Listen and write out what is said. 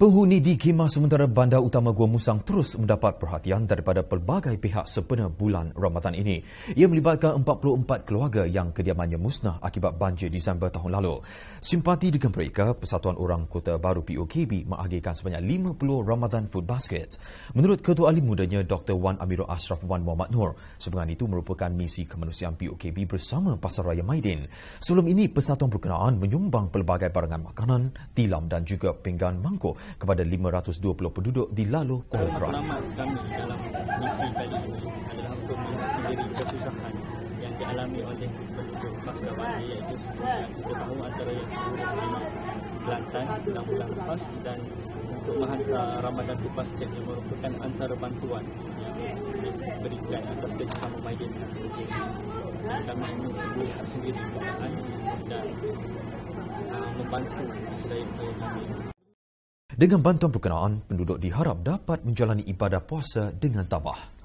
Penghuni di khemah sementara bandar utama Gua Musang terus mendapat perhatian daripada pelbagai pihak sempena bulan Ramadan ini. Ia melibatkan 44 keluarga yang kediamannya musnah akibat banjir Disember tahun lalu. Simpati dengan mereka, Persatuan Orang Kota Baru POKB mengagihkan sebanyak 50 Ramadan food basket. Menurut Ketua Alim Mudanya Dr. Wan Amirul Ashraf Wan Muhammad Nur, sebenarnya itu merupakan misi kemanusiaan POKB bersama Pasaraya Maidin. Sebelum ini, Persatuan berkenaan menyumbang pelbagai barangan makanan, tilam dan juga pinggan mangkuk kepada 520 penduduk di Lalo, Kuala Lumpur. Matlamat kami dalam misi kali ini adalah untuk mengakhiri kesusahan yang dialami oleh penduduk pasca banjir iaitu kita tahu antara yang di Kelantan dalam bulan lepas dan untuk menghantar Ramadan tu Basket yang merupakan antara bantuan yang diberikan atas kerjasama Maidin dan kami ingin sendiri sendiri dan uh, membantu selain kami dengan bantuan berkenaan, penduduk diharap dapat menjalani ibadah puasa dengan tabah.